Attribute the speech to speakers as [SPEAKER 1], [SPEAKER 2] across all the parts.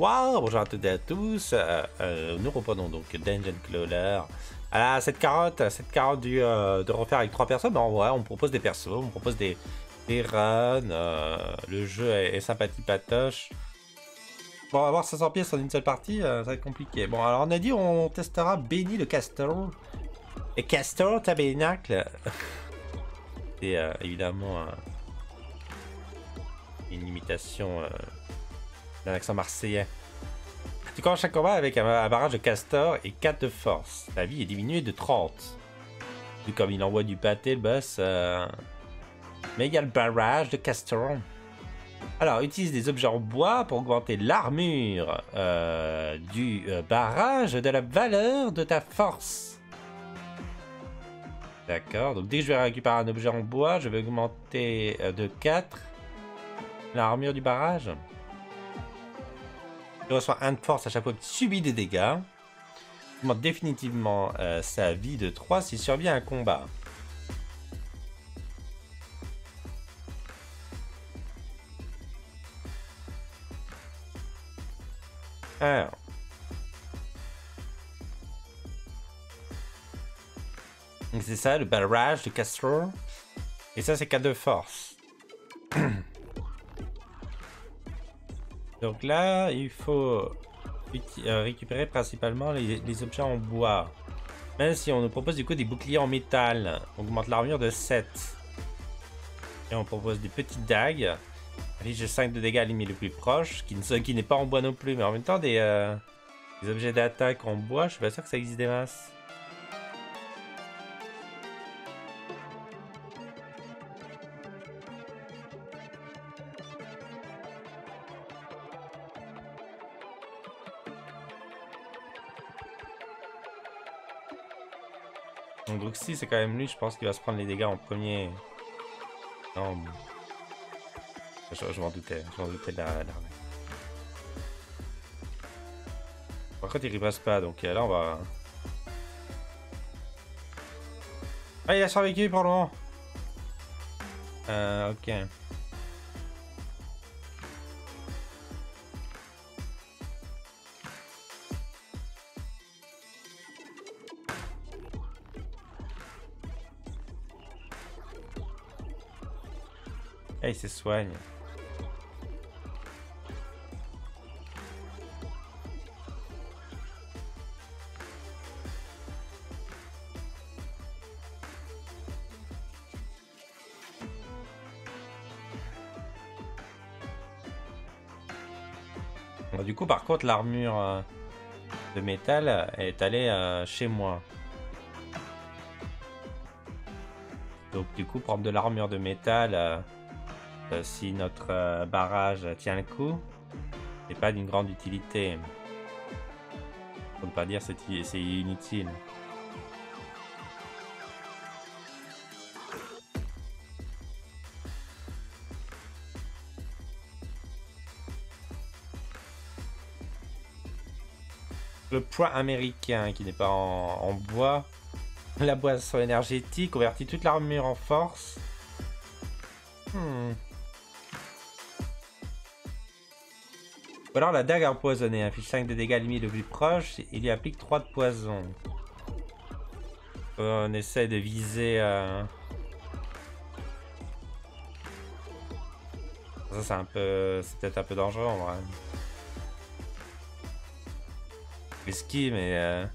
[SPEAKER 1] Wow, bonjour à toutes et à tous. Euh, euh, nous reprenons donc Dungeon Crawler. Ah, cette carotte, cette carotte du, euh, de refaire avec trois personnes, ben, on propose des persos, on propose des, runs. le jeu est, est sympathique patoche. Bon, avoir 500 pièces en une seule partie, ça va être compliqué. Bon, alors on a dit on testera Benny le Castor. Et Castor Tabernacle. C'est évidemment une imitation euh, d'un accent marseillais. Tu commences chaque combat avec un, barrage de castor et 4 de force. Ta vie est diminuée de 30. Vu comme il envoie du pâté, le boss. euh, Mais il y a le barrage de castor. Alors, utilise des objets en bois pour augmenter l'armure euh, du euh, barrage de la valeur de ta force. D'accord, donc dès que je vais récupérer un objet en bois, je vais augmenter de 4 l'armure du barrage. Il reçoit 1 de force à chaque fois qu'il subit des dégâts. Il augmente définitivement euh, sa vie de 3 s'il survient à un combat. Alors. C'est ça, le barrage de Castro. Et ça, c'est 4 de force. Donc là, il faut euh, récupérer principalement les, objets en bois. Même si on nous propose du coup des boucliers en métal, on augmente l'armure de 7. Et on propose des petites dagues. Affiche 5 de dégâts à l'ennemi le plus proche, qui n'est pas en bois non plus, mais en même temps des, euh, des objets d'attaque en bois, je suis pas sûr que ça existe des masses. Druxy, c'est quand même lui, je pense qu'il va se prendre les dégâts en premier. Non. Je, m'en doutais, je m'en doutais de la, de la- Par contre, il ripasse pas, donc euh, là, on va... Ah, il a survécu pour le moment Euh, ok. Il se soigne. Du coup, par contre, l'armure euh, de métal est allée euh, chez moi. Donc, du coup, prendre de l'armure de métal, euh, euh, si notre euh, barrage tient le coup, c'est pas d'une grande utilité. Pour ne pas dire c'est inutile. Le poids américain qui n'est pas en, en bois. La boisson énergétique convertit toute l'armure en force. Hmm. Ou alors la dague empoisonnée affiche 5 de dégâts limites le plus proche et il lui applique 3 de poison. On essaie de viser... euh, Ça c'est un peu... C'est peut-être un peu dangereux en vrai. Risky mais... euh,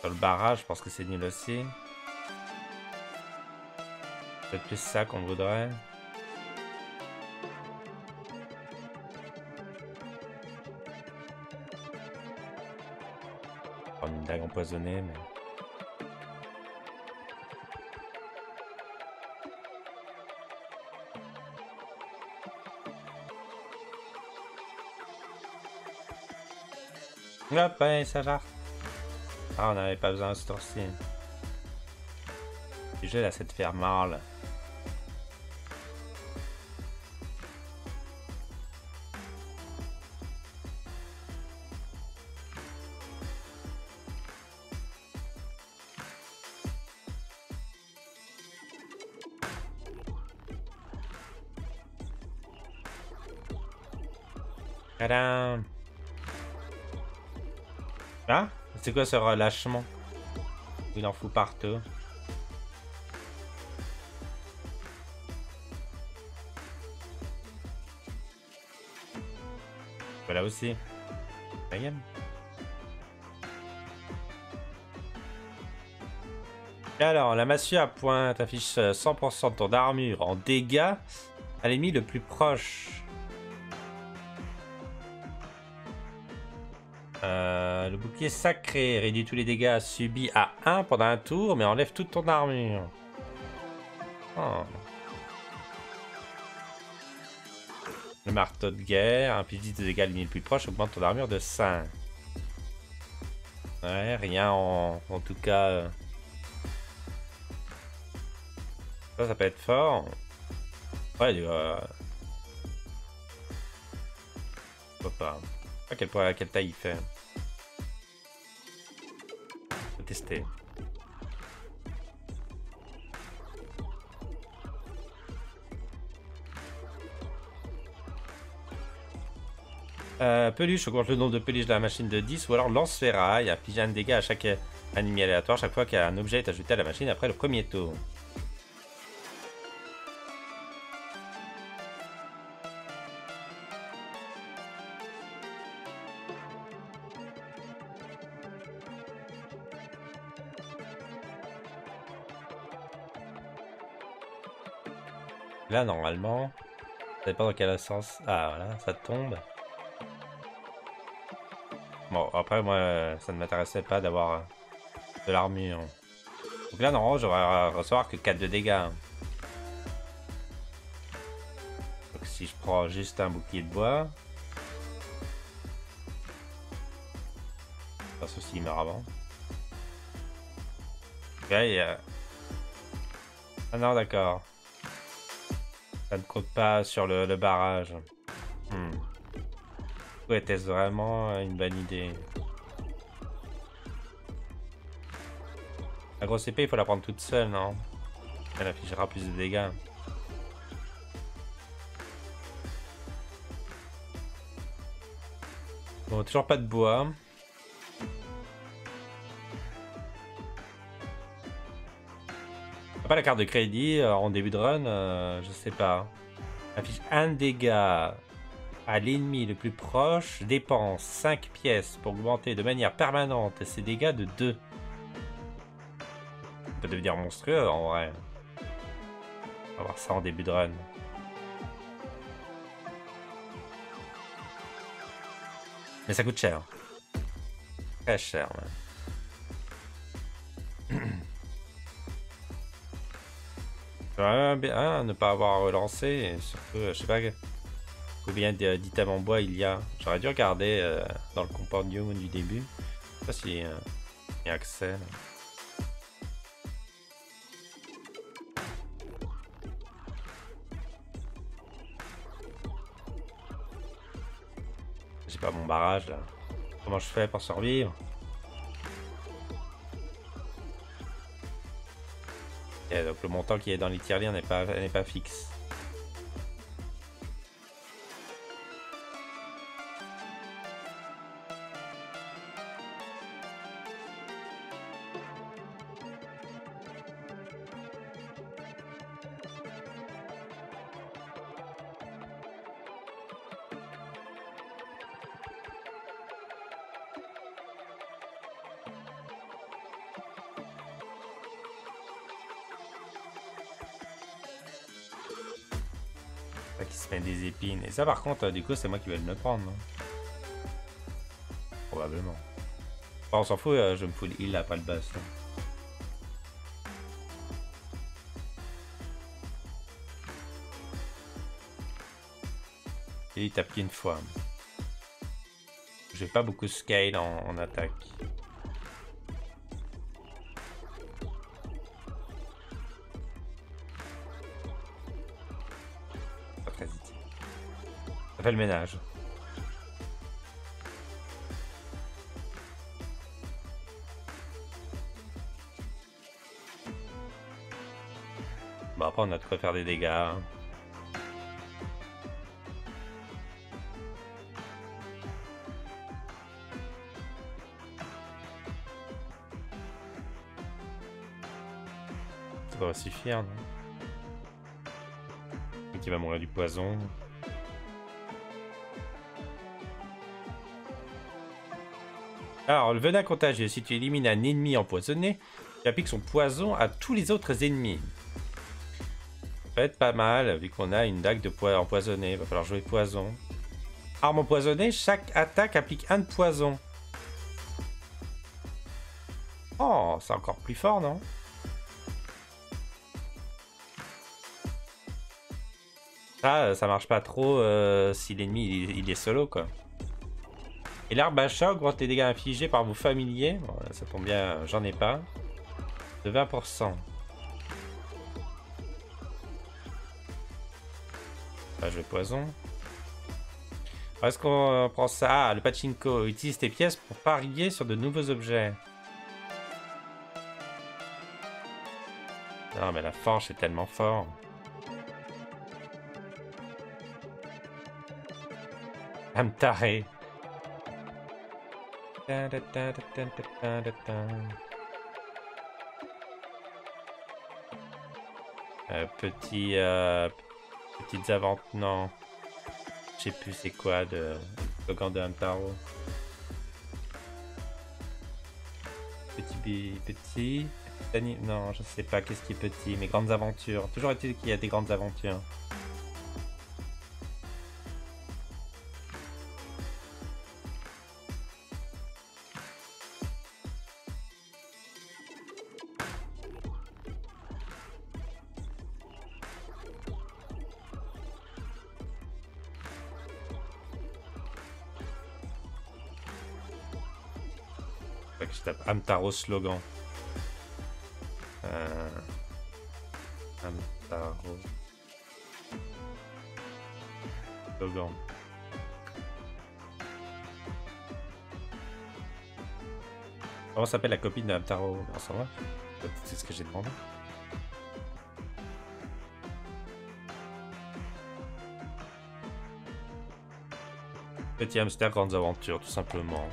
[SPEAKER 1] Sur le barrage je pense que c'est nul aussi. Peut-être plus ça qu'on voudrait. Empoisonnée, mais. Hop, ouais, ça va. Ah, on n'avait pas besoin de ce tour-ci. Le jeu, là, de faire marle. Tadam Ah C'est quoi ce relâchement? Il en fout partout. Voilà aussi. Alors, la massue à pointe affiche 100% de ton armure en dégâts à l'ennemi le plus proche. Le bouclier sacré réduit tous les dégâts subis à 1 pendant un tour, mais enlève toute ton armure. Oh. Le marteau de guerre, un plus de dégâts l'ennemi le plus proche, augmente ton armure de 5. Ouais, rien en, en tout cas... Euh, ça, ça peut être fort. Ouais, du euh... pas. À quel point, à quelle taille il fait. Faut tester. Euh, peluche augmente le nombre de peluches de la machine de 10 ou alors lance-ferraille, affiche un dégât à chaque ennemi aléatoire chaque fois qu'un objet est ajouté à la machine après le premier tour. Là, normalement, ça dépend dans quel sens. Ah, voilà, ça tombe. Bon, après, moi, ça ne m'intéressait pas d'avoir de l'armure. Donc là, normalement, j'aurais recevoir que 4 de dégâts. Donc si je prends juste un bouclier de bois... Pas souci, il meurt avant. Ok, Ah non, d'accord. Ça ne compte pas sur le, barrage. Hmm. était-ce vraiment une bonne idée La grosse épée, il faut la prendre toute seule, non? Elle affichera plus de dégâts. Bon, toujours pas de bois. Pas la carte de crédit euh, en début de run, euh, je sais pas. Affiche un dégât à l'ennemi le plus proche, dépense 5 pièces pour augmenter de manière permanente ses dégâts de 2. Ça peut devenir monstrueux en vrai. On va voir ça en début de run. Mais ça coûte cher. Très cher même. bien ne pas avoir relancé, surtout, je sais pas combien d'items en bois il y a. J'aurais dû regarder euh, dans le compendium du début. Je sais pas s'il y a accès. J'ai pas mon barrage là. Comment je fais pour survivre? Donc le montant qui est dans les n'est n'est pas fixe. Ça, par contre, du coup, c'est moi qui vais le prendre. Probablement. on s'en fout, euh, je me fous il a pas le boss. Et il tape qu'une fois. J'ai pas beaucoup de scale en attaque. le ménage. Bon, après, on a de quoi faire des dégâts. Hein. Ça va aussi fier, qui va mourir du poison? Alors, le venin contagieux, si tu élimines un ennemi empoisonné, tu appliques son poison à tous les autres ennemis. Ça peut être pas mal, vu qu'on a une dague de poison empoisonnée. Va falloir jouer poison. Arme empoisonnée, chaque attaque applique un de poison. Oh, c'est encore plus fort, non? Ça, ça marche pas trop euh, si l'ennemi il, est solo, quoi. Et l'arbre à chat augmente les dégâts infligés par vos familiers. ça tombe bien, j'en ai pas. De 20%. Là, je vais poison. Est-ce qu'on prend ça? Ah, le pachinko utilise tes pièces pour parier sur de nouveaux objets. Non, mais la forge est tellement fort. Me tarer. Euh, petit, euh, petites aventures. Non. Je sais plus c'est quoi de slogan de Hamtaro. Petit, petit. Non, je sais pas qu'est-ce qui est petit, mais grandes aventures. Toujours est-il qu'il y a des grandes aventures. Amtaro slogan. Euh... Amtaro. Slogan. Comment s'appelle la copine de Amtaro C'est ce que j'ai demandé. Petit hamster, grandes aventures, tout simplement.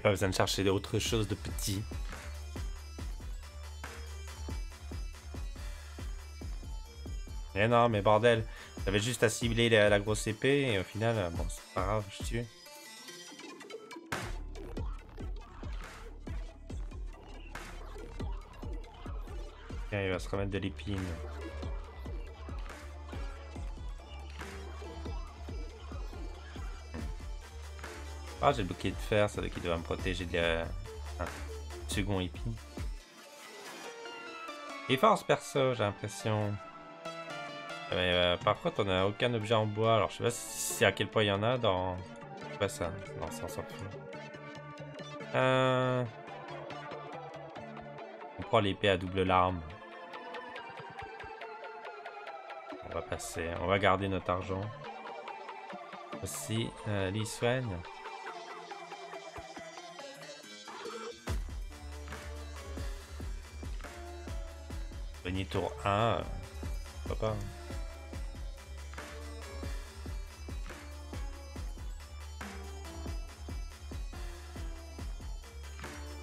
[SPEAKER 1] Pas besoin de chercher d'autres choses de petit. Eh non, mais bordel, j'avais juste à cibler la, grosse épée et au final, euh, bon, c'est pas grave, je tue. il va se remettre de l'épine. Ah, j'ai le bouquet de fer, ça qui doit me protéger de la... second épine. Il force perso, j'ai l'impression. Mais euh, par contre, on a aucun objet en bois, alors je sais pas si, à quel point il y en a dans... C'est pas ça, non, ça on s'en fout. On prend l'épée à double larme. On va passer, on va garder notre argent. Aussi, euh, soigne. tour 1, euh, pourquoi pas. Hein.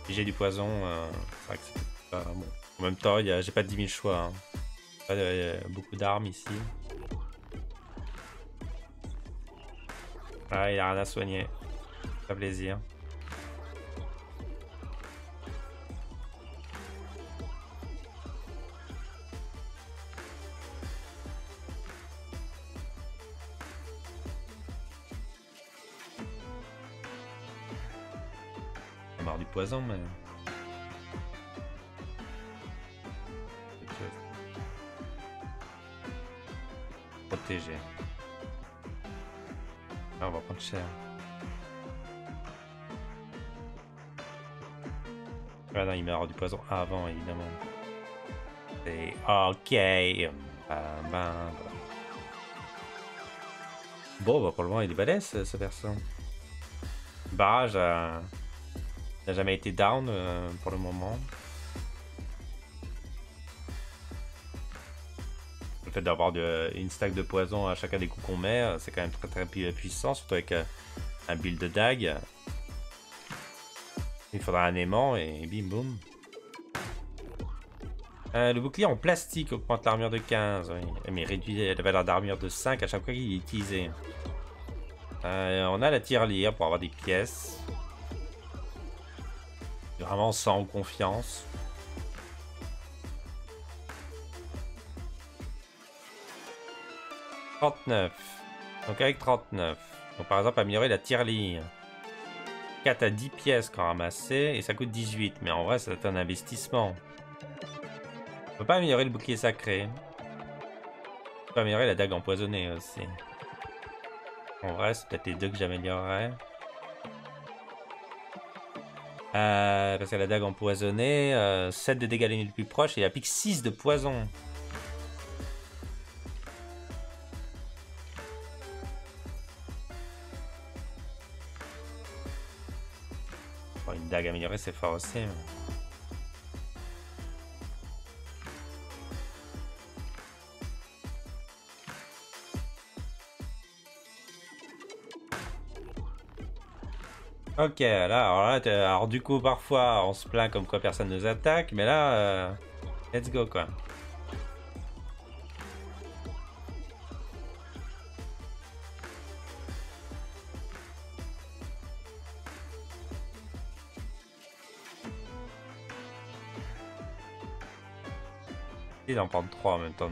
[SPEAKER 1] J'ai du poison, euh, c'est vrai que pas bon. En même temps, j'ai pas 10 000 choix. Hein. Pas beaucoup d'armes ici. Ah, il a rien à soigner. Pas plaisir. Poison, mais... Protéger. Ah, on va prendre cher. Ah non, il meurt du poison avant, évidemment. C'est ok. Bon, bah pour le moment, il est balèze, ce perso. Barrage à jamais été down euh, pour le moment. Le fait d'avoir une stack de poison à chacun des coups qu'on met, c'est quand même très très puissant, surtout avec un build de dague. Il faudra un aimant et bim boum. Euh, le bouclier en plastique augmente l'armure de 15, mais réduit la valeur d'armure de 5 à chaque fois qu'il est utilisé. Euh, on a la tirelire pour avoir des pièces. Vraiment sans confiance. « 39. Donc avec 39. Donc par exemple améliorer la tirelire. 4 à 10 pièces quand ramasser et ça coûte 18. Mais en vrai, c'est un investissement. On peut pas améliorer le bouclier sacré. On peut améliorer la dague empoisonnée aussi. En vrai, c'est peut-être les deux que j'améliorerais. Euh, parce que la dague empoisonnée, 7 euh, de dégâts les plus proches et elle applique 6 de poison. dague améliorée, c'est fort aussi. Ok, là, alors là, alors du coup, parfois, on se plaint comme quoi personne nous attaque, mais là, euh, let's go, quoi. d'en prendre 3 en même temps.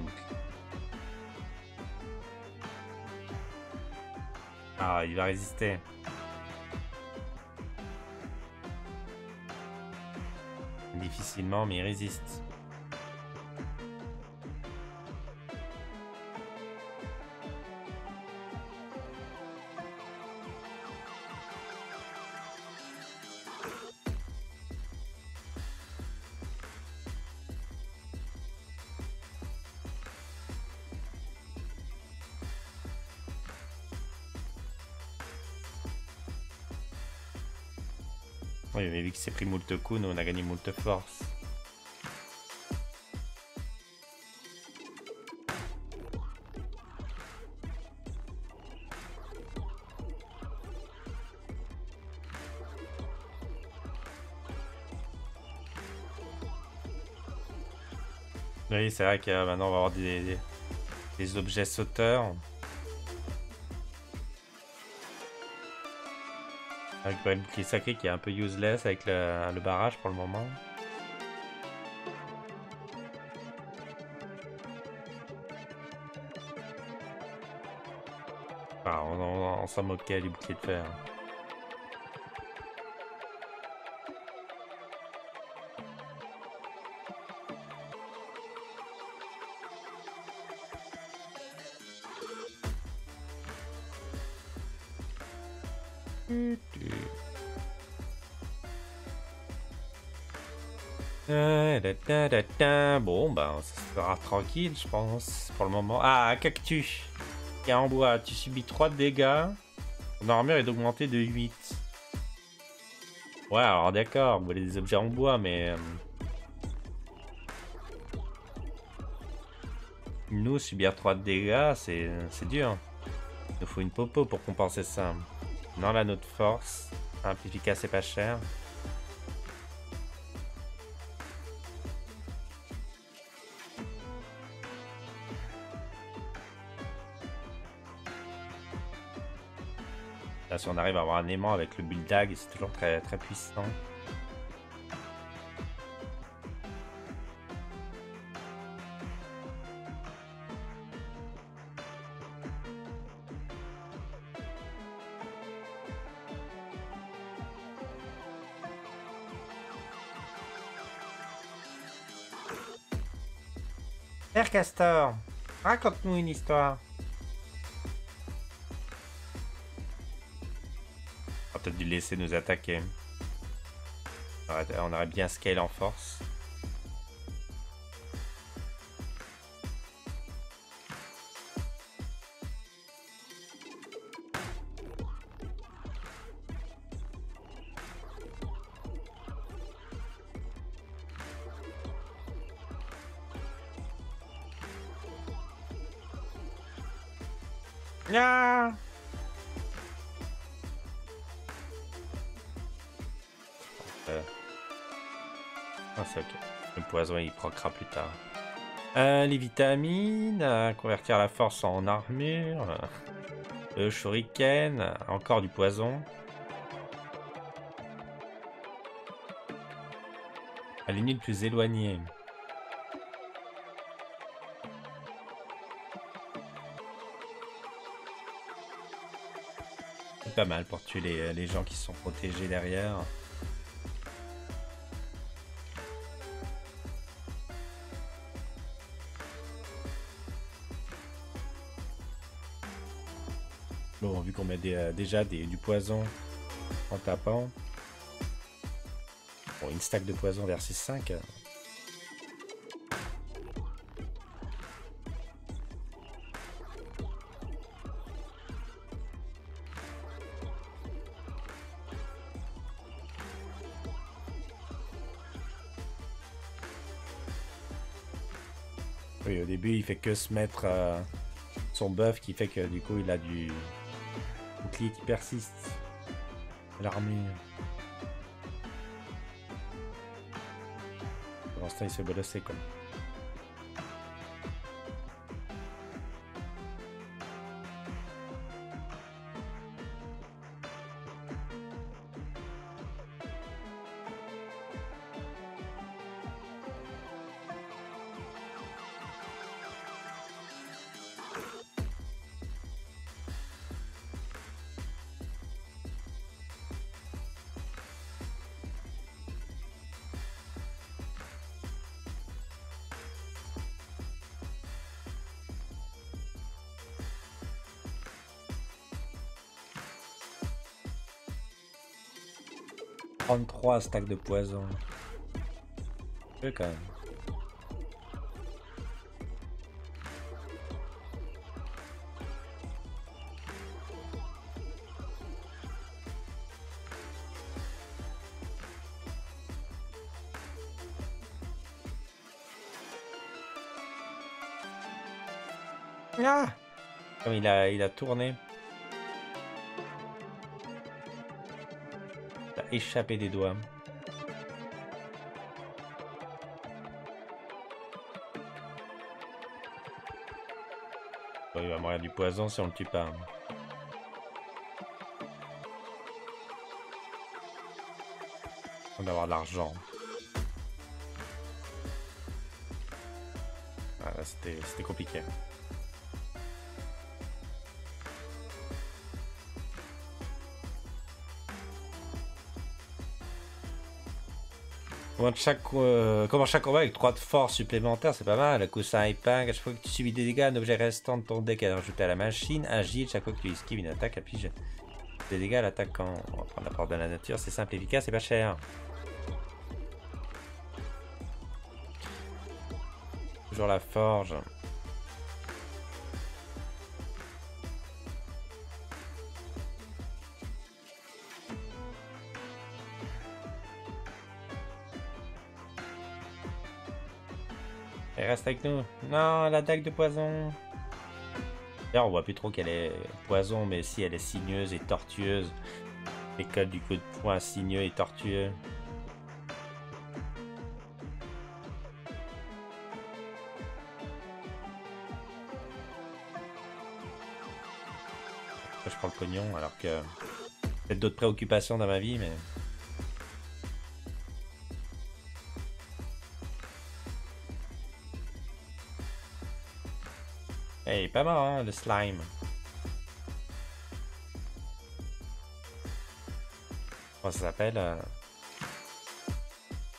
[SPEAKER 1] Ah, il va résister. Difficilement, mais résiste. S'est pris moult coups, nous on a gagné moult force. Oui, c'est vrai que euh, maintenant on va avoir des, des objets sauteurs. Avec le bouclier sacré qui est un peu useless avec le, barrage pour le moment. Ah, on, s'en moquait du bouclier de fer. Bon, ben, ça sera tranquille, je pense, pour le moment. Ah, cactus est en bois. Tu subis 3 dégâts. Ton armure est augmentée de 8. Ouais, alors d'accord, vous voulez des objets en bois, mais... Euh, nous, subir 3 dégâts, c'est dur. Il nous faut une popo pour compenser ça. Non, la note force. Simple, c'est pas cher. Si on arrive à avoir un aimant avec le bulldag, c'est toujours très, très puissant. Père Castor, raconte-nous une histoire. Dû laisser nous attaquer. On aurait bien scale en force. Plus tard. Euh, les vitamines, euh, convertir la force en armure. Le shuriken, encore du poison. À l'ennemi le plus éloigné. C'est pas mal pour tuer les, les gens qui sont protégés derrière. Bon, vu qu'on met euh, déjà du poison en tapant. Bon, une stack de poison vers 6-5. Oui, au début, il fait que se mettre euh, son buff qui fait que du coup, il a du bouclier qui persiste. L'armure. Pour l'instant, il se fait quoi. 33 stacks de poison. Je quand. Ah il a tourné. Échappé des doigts. il va mourir du poison si on le tue pas. On va avoir de l'argent. Ah, c'était compliqué. Euh, comment chaque combat avec 3 de force supplémentaires, c'est pas mal. Le coussin épingle, à chaque fois que tu subis des dégâts, un objet restant de ton deck est rajouté à la machine. Agile, chaque fois que tu esquives une attaque, appuie des dégâts à l'attaquant. On va prendre la porte de la nature, c'est simple, efficace et pas cher. Toujours la forge. Reste avec nous. Non, la dague de poison. D'ailleurs, on voit plus trop qu'elle est poison, mais si elle est signeuse et tortueuse. École du coup de poing sinueux et tortueux. Je prends le cognon alors que peut-être d'autres préoccupations dans ma vie, mais Hey, pas mal, hein, le slime. Comment ça s'appelle euh,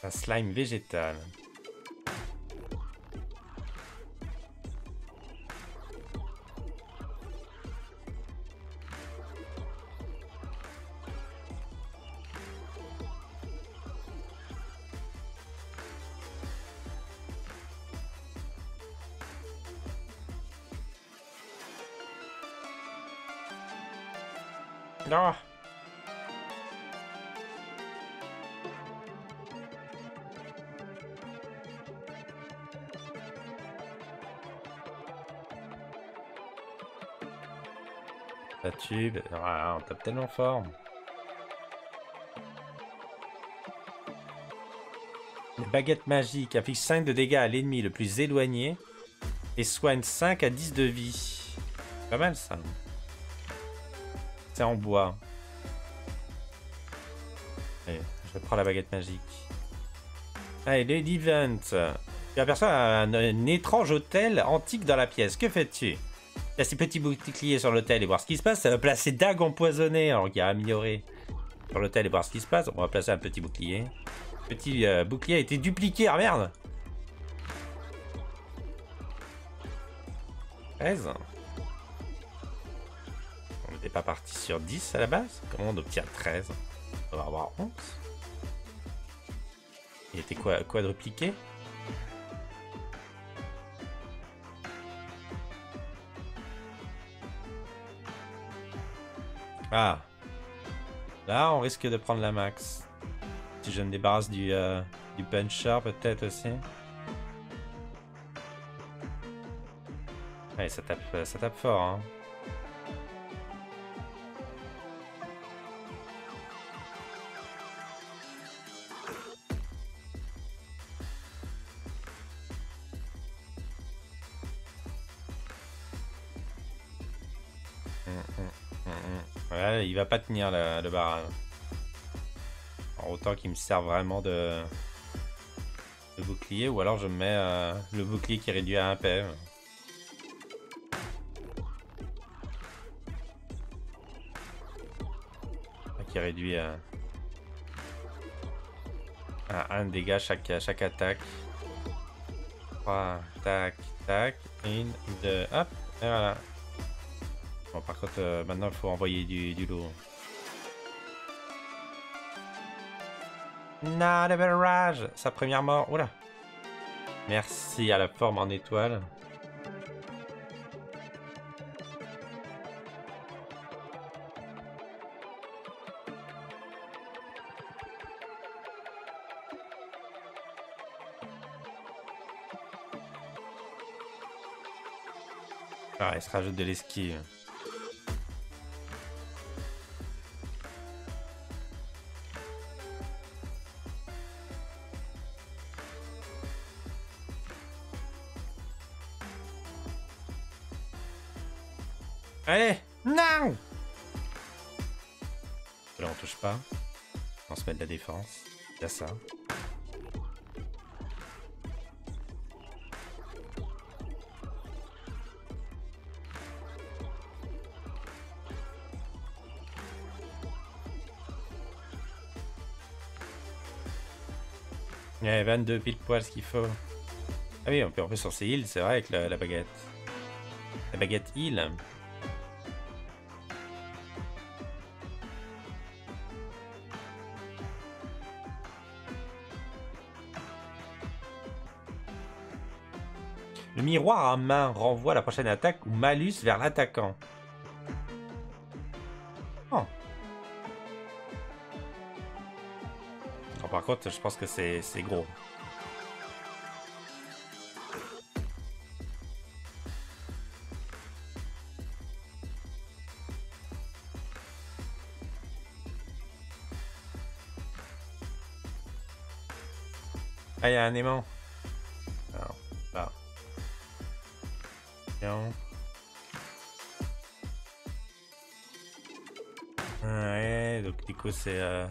[SPEAKER 1] Un slime végétal. Tape tellement fort. Les baguettes magiques infligent 5 de dégâts à l'ennemi le plus éloigné et soigne 5 à 10 de vie. Pas mal ça. C'est en bois. Allez, je prends la baguette magique. Allez, Lady Event. Tu aperçois un, un étrange hôtel antique dans la pièce. Que fais-tu? Ces petits boucliers sur l'hôtel et voir ce qui se passe. Ça va placer dagues empoisonnées, alors qu'il a amélioré sur l'hôtel et voir ce qui se passe. On va placer un petit bouclier. Petit euh, bouclier a été dupliqué. Ah merde 13. On n'était pas parti sur 10 à la base Comment on obtient 13 On va avoir 11. Il était quoi quadrupliqué? Ah. Là, on risque de prendre la max. Si je me débarrasse du, euh, du puncher, peut-être aussi. Ouais, ça tape, ça tape fort, hein. Il va pas tenir le, le bar. autant qu'il me sert vraiment de, bouclier, ou alors je mets euh, le bouclier qui réduit à 1 PM. Qui réduit à, à 1 dégât chaque, chaque attaque. 3, tac, tac, 1, 2, hop, et voilà. Bon, par contre, euh, maintenant, il faut envoyer du, du lourd. Not a barrage Sa première mort. Oula. Merci à la forme en étoile. Ah, il se rajoute de l'esquive. Allez Non Là, on touche pas. On se met de la défense. Il y a ça. Il y a 22 pile poil ce qu'il faut. Ah oui, on peut en plus sur ces heals, c'est vrai, avec la, la baguette. La baguette heal. Miroir à main renvoie la prochaine attaque ou malus vers l'attaquant. Oh. Oh, par contre, je pense que c'est gros. Ah, il y a un aimant. Coup c'est... Euh...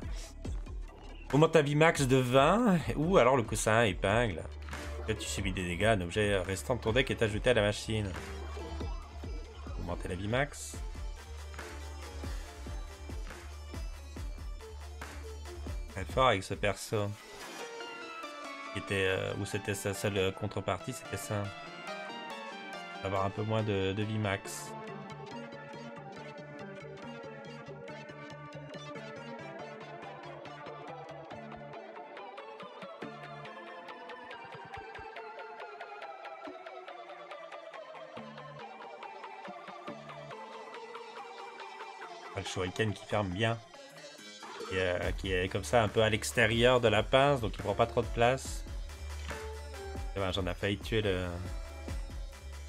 [SPEAKER 1] Augmente ta vie max de 20, ou alors le coussin épingle. Là tu subis des dégâts, un objet restant de ton deck est ajouté à la machine. Augmenter la vie max. Très fort avec ce perso. Qui était, euh, où c'était sa seule contrepartie, c'était ça. Avoir un peu moins de, de vie max. Qui ferme bien. Qui, euh, qui est comme ça un peu à l'extérieur de la pince, donc il prend pas trop de place. Eh ben, J'en ai failli tuer le,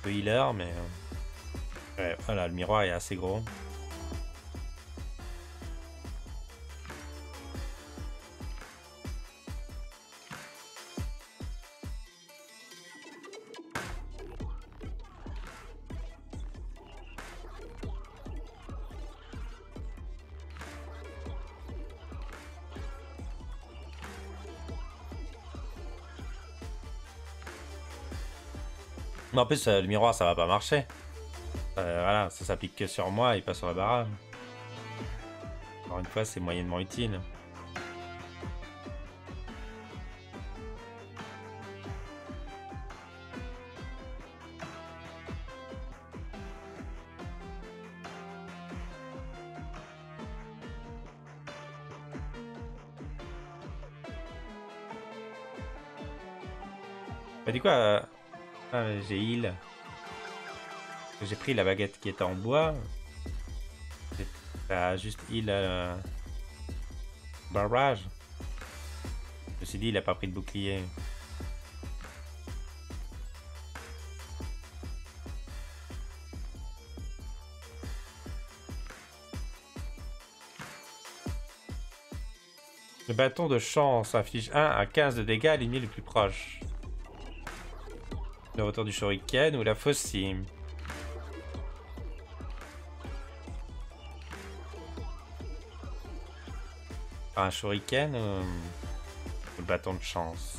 [SPEAKER 1] le healer, mais... euh, voilà, le miroir est assez gros. En plus, euh, le miroir, ça va pas marcher. Euh, voilà, ça s'applique que sur moi et pas sur la barrage. Encore une fois, c'est moyennement utile. Bah du coup, euh, j'ai heal. J'ai pris la baguette qui était en bois. Ça juste heal euh, barrage. Je me suis dit, il a pas pris de bouclier. Le bâton de chance inflige 1 à 15 de dégâts à l'ennemi le plus proche. Le retour du shuriken ou la faucille. Un shuriken ou le bâton de chance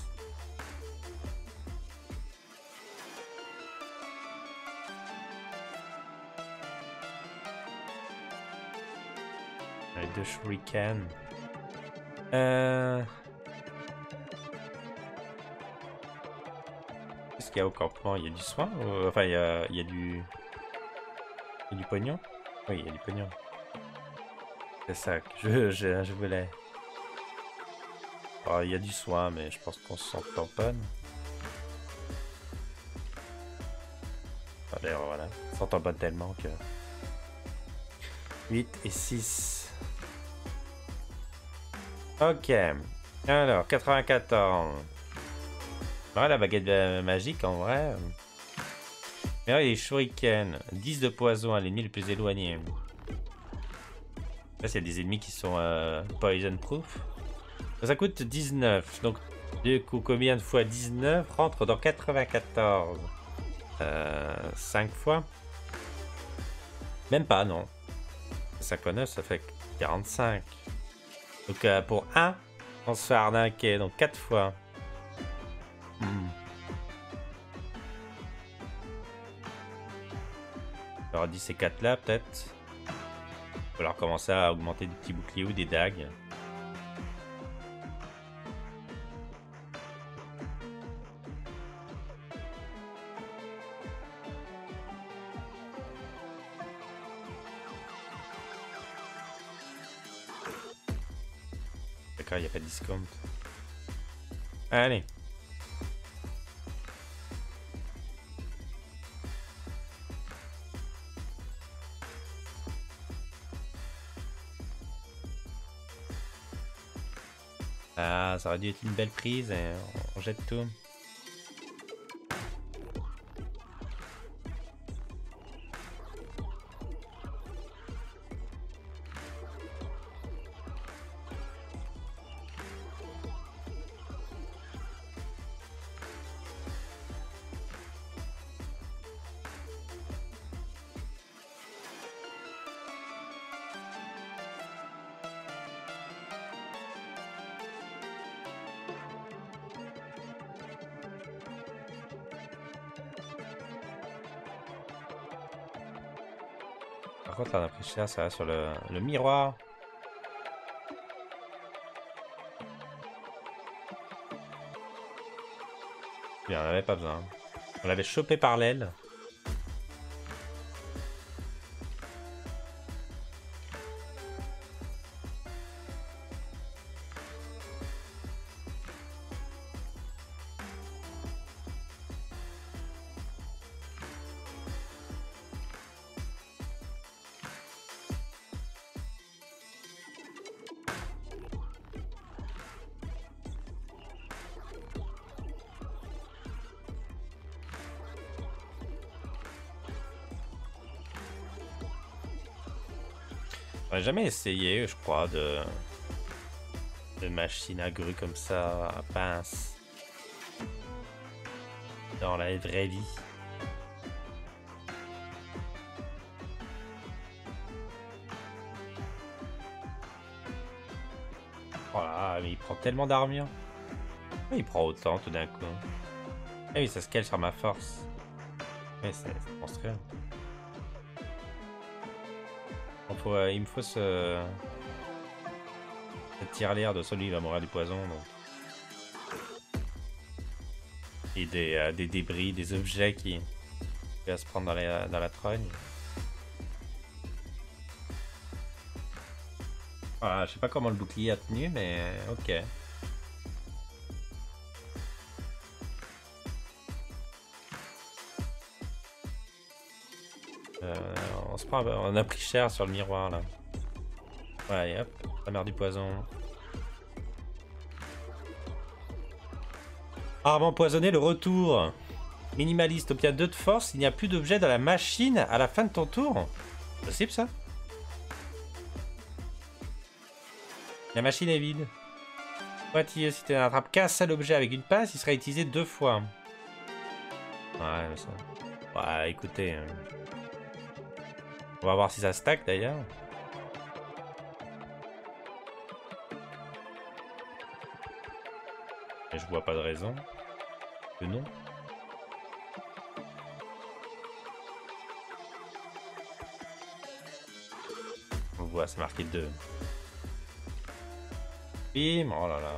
[SPEAKER 1] Les deux shurikens. Euh... Qu'il y a au campement Il y a du soin Enfin, il y a, du... Il y a du pognon Oui, il y a du pognon. C'est ça que je, voulais. Oh, il y a du soin, mais je pense qu'on se sent tamponne. D'ailleurs, voilà. On s'en tamponne tellement que... 8 et 6. Ok. Alors, 94. Ouais, la baguette magique, en vrai. Mais là, les shurikens. 10 de poison à l'ennemi le plus éloigné. Là, y a des ennemis qui sont euh, poison proof. Ça coûte 19. Donc, du coup, combien de fois 19 rentre dans 94 euh, 5 fois? Même pas, non. 59, ça fait 45. Donc, euh, pour 1, on se fait arnaquer. Donc, 4 fois. Alors, 10 ces 4 là, peut-être. Il va commencer à augmenter des petits boucliers ou des dagues. D'accord, il n'y a pas de discount. Allez. Ça aurait dû être une belle prise et on jette tout. Contre, là, on a pris cher, ça va sur le, miroir. Bien, on avait pas besoin. On l'avait chopé par l'aile. N'a jamais essayé, je crois, de... de machine à grue comme ça, à pince. Dans la vraie vie. Voilà, mais il prend tellement d'armure. Il prend autant tout d'un coup Ah oui, ça se cale sur ma force. Ouais, c'est monstrueux. Il, faut, euh, il me faut ce... Cette tirelire de celui il va mourir du poison. Donc. Et des, euh, débris, des objets qui, qui vont se prendre dans la, dans la trogne. Voilà, je sais pas comment le bouclier a tenu, mais ok. On a pris cher sur le miroir là. Ouais, hop, la mère du poison. Arme empoisonné, le retour. Minimaliste, obtient 2 de force, il n'y a plus d'objet dans la machine à la fin de ton tour. Possible ça? La machine est vide. Pointilleux, si tu n'attrapes qu'un seul objet avec une passe, il sera utilisé deux fois. Ouais, ça... Ouais, écoutez... Euh, on va voir si ça stack d'ailleurs. Je vois pas de raison que non. On voit, c'est marqué 2. Bim Oh là là.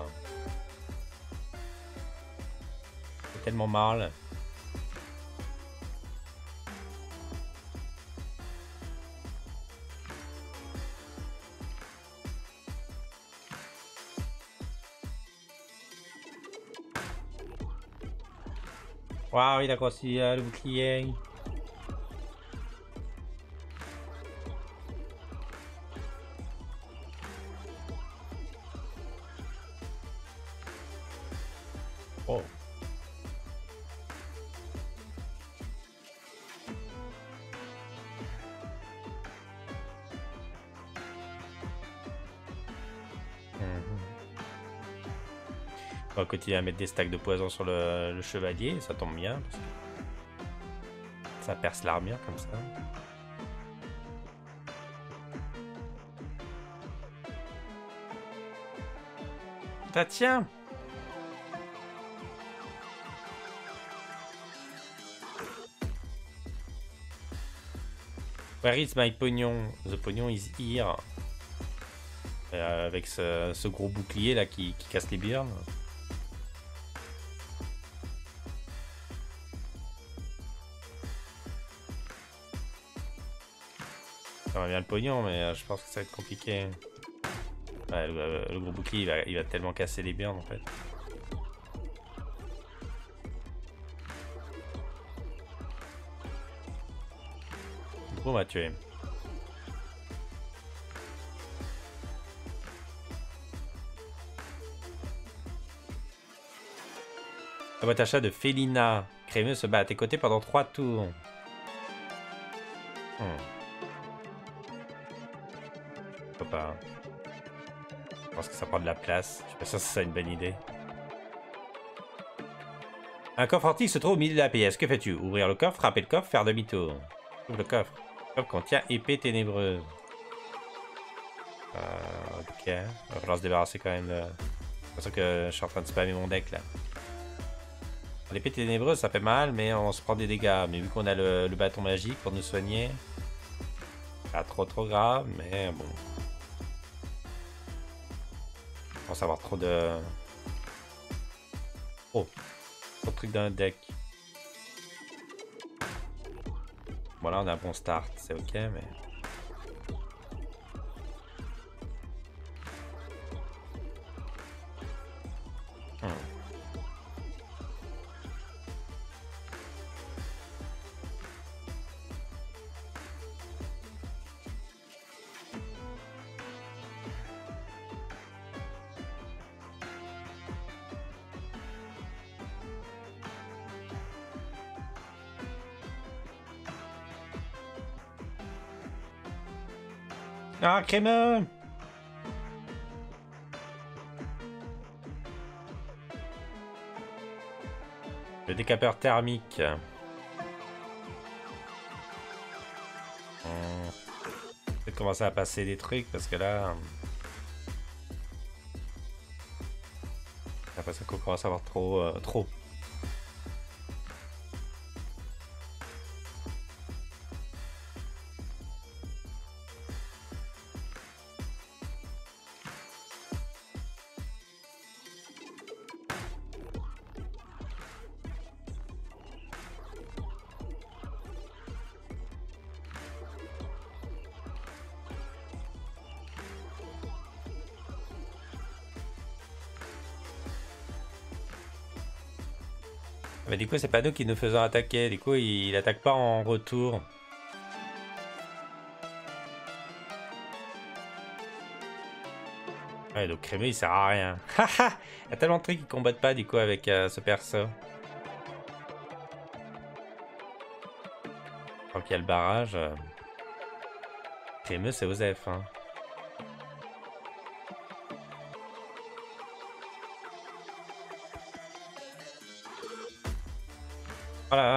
[SPEAKER 1] C'est tellement mal. Waouh, il a grossi euh, le bouclier. Continuer à mettre des stacks de poison sur le, chevalier, ça tombe bien. ça perce l'armure comme ça. Ah tiens Where is my pognon? The pognon is here. Euh, avec ce, gros bouclier là qui, qui casse les burnes. Pognon, mais euh, je pense que ça va être compliqué. Ouais, le, gros bouclier, il va, il va, tellement casser les burnes en fait. on m'a tué. La boîte achat de Felina. Crémeux se bat à tes côtés pendant 3 tours. Hmm. Ça prend de la place. Je suis pas que c'est une bonne idée. Un coffre antique se trouve au milieu de la pièce. Que fais-tu? Ouvrir le coffre, frapper le coffre, faire demi-tour. Ouvre le coffre. Le coffre contient épée ténébreuse. Euh, ok. On va falloir se débarrasser quand même de... Que je suis en train de spammer mon deck là. L'épée ténébreuse ça fait mal mais on se prend des dégâts. Mais vu qu'on a le, bâton magique pour nous soigner, pas trop trop grave mais bon pense avoir trop de... Oh, trop de trucs dans le deck. Voilà, on a un bon start, c'est ok, mais... Le décapeur thermique. On peut commencer à passer des trucs parce que là... J'ai l'impression qu'on commence à avoir trop... Euh, trop. Coup, c'est pas nous qui nous faisons attaquer. Du coup, il, il attaque pas en retour. Ouais, donc crémeux, il sert à rien. Haha Il y a tellement de trucs qui combattent pas, du coup, avec euh, ce perso. Tant qu'il y a le barrage... Crémeux, c'est Osef, hein.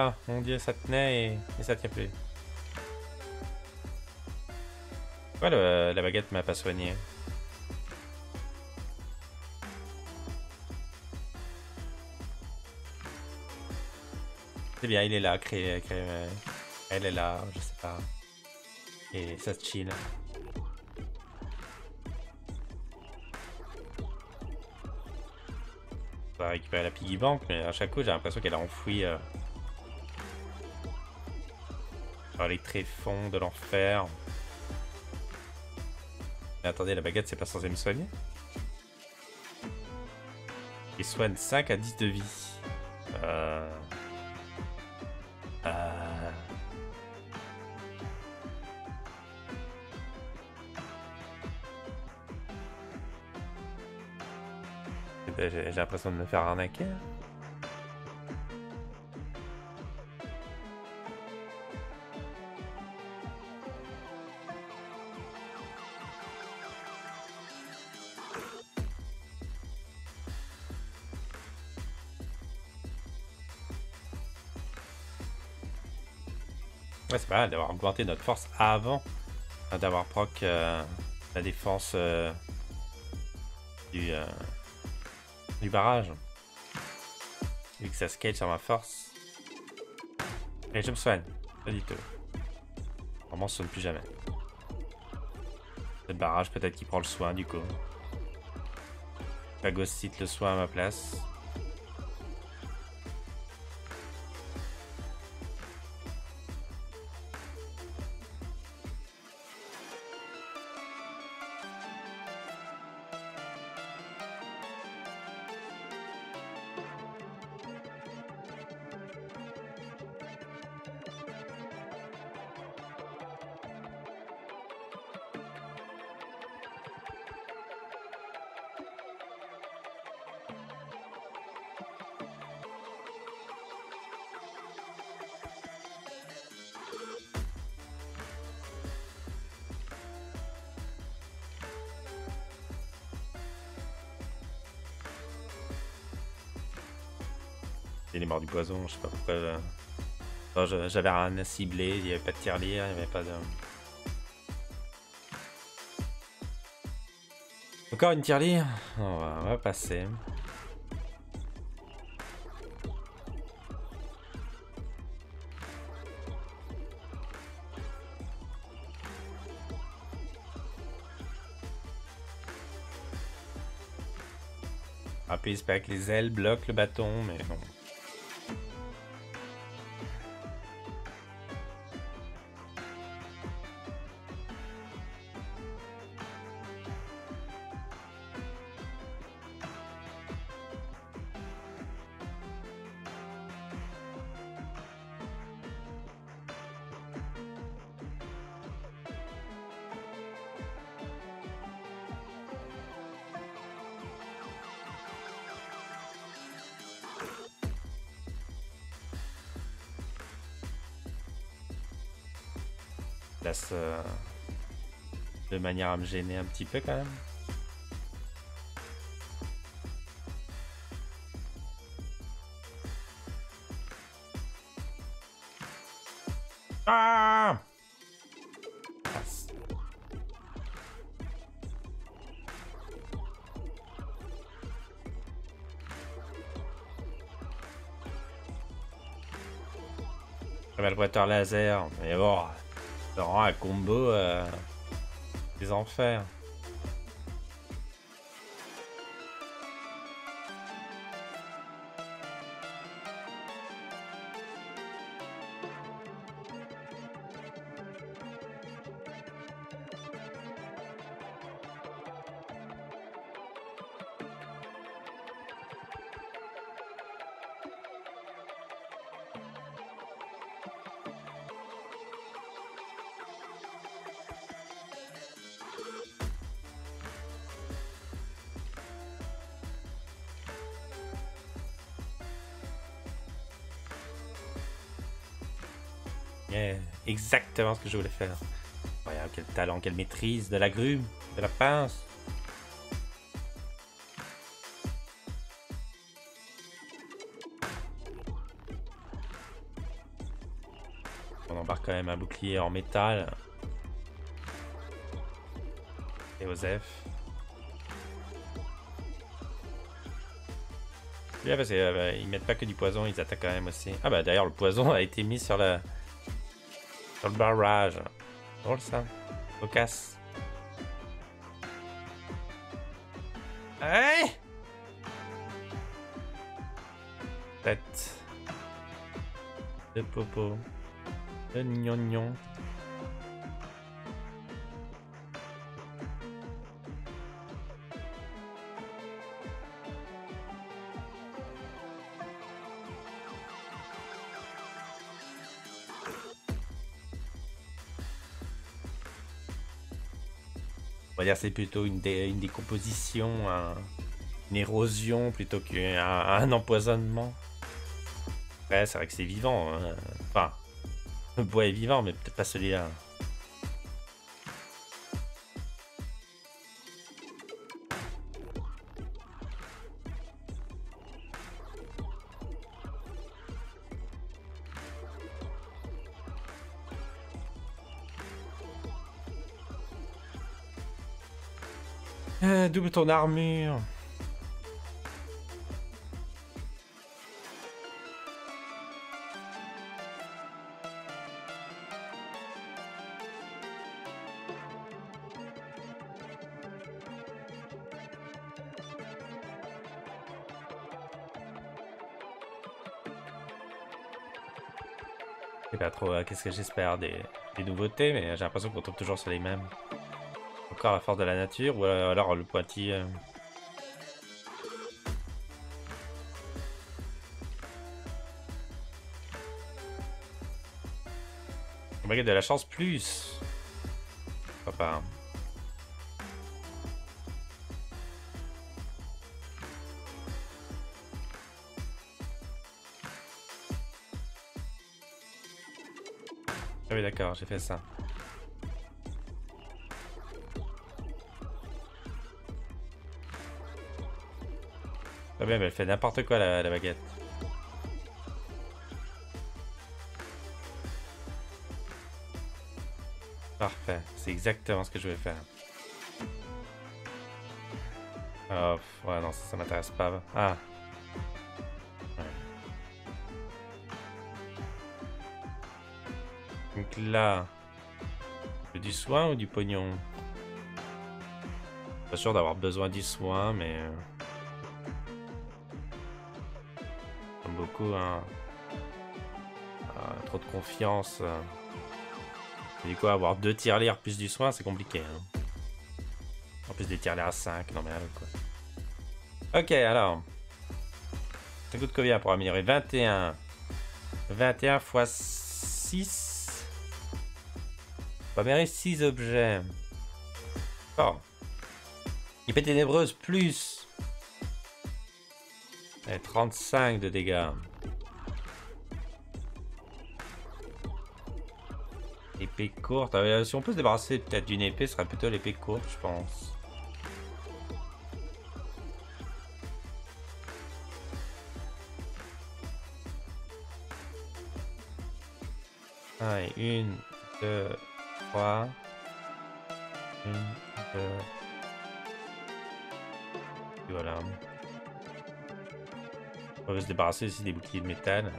[SPEAKER 1] Voilà, mon dieu, ça tenait et, ça tient plus. Pourquoi le- la baguette m'a pas soigné? C'est bien, il est là, cré, cré- euh, elle est là, je sais pas. Et ça se chill. On va récupérer la piggy bank, mais à chaque coup j'ai l'impression qu'elle a enfoui euh, les tréfonds de l'enfer. Mais attendez, la baguette c'est pas censé me soigner Il soigne 5 à 10 de vie. J'ai l'impression de me faire arnaquer. D'avoir augmenté notre force avant euh, d'avoir proc euh, la défense euh, du, euh, du barrage. Vu que ça scale sur ma force. Et je me soigne. Pas du tout. Vraiment, je soigne plus jamais. Le barrage, peut-être qu'il prend le soin du coup. Phagocyte le soin à ma place. Je sais pas pourquoi. J'avais rien à cibler, il y avait pas de tirelire, il y avait pas de. Encore une tirelire? On va, on va passer. Ah, puis j'espère que les ailes bloquent le bâton, mais non. Manière à me gêner un petit peu quand même. Ah le laser, mais bon, ça rend un combo euh, des enfers. Que je voulais faire. Regarde quel talent, quelle maîtrise de la grue, de la pince. On embarque quand même un bouclier en métal. Et Osef. Bien parce qu'ils mettent pas que du poison, ils attaquent quand même aussi. Ah bah d'ailleurs le poison a été mis sur la sur le barrage. Drôle ça. Cocasse. Hey Tête. De popo. De gnognon. Dire c'est plutôt une, décomposition, une érosion plutôt qu'un empoisonnement. Ouais, c'est vrai que c'est vivant. Hein. Enfin, le bois est vivant, mais peut-être pas celui-là. Ton armure. Sais pas trop euh, qu'est-ce que j'espère des nouveautés, mais j'ai l'impression qu'on tombe toujours sur les mêmes. La force de la nature, ou alors le pointillé. Euh. On va de la chance plus. Papa. Ah oui d'accord, j'ai fait ça. Elle fait n'importe quoi la, baguette. Parfait, c'est exactement ce que je vais faire. Oh, ouais, non, ça, ça m'intéresse pas. Ah. Donc là, du soin ou du pognon? Pas sûr d'avoir besoin du soin, mais... Trop de confiance. Euh. du coup, avoir deux tirelires plus du soin, c'est compliqué. Hein. En plus des tirelires à 5, non mais quoi. Ok, alors. Ça coûte combien pour améliorer 21. 21 x 6. On va améliorer 6 objets. Oh. Épée ténébreuse plus 35 de dégâts. Épée courte. Ah si on peut se débarrasser peut-être d'une épée, ce serait plutôt l'épée courte, je pense. Allez, une, deux, trois. Une, deux. voilà. On va se débarrasser aussi des boucliers de métal.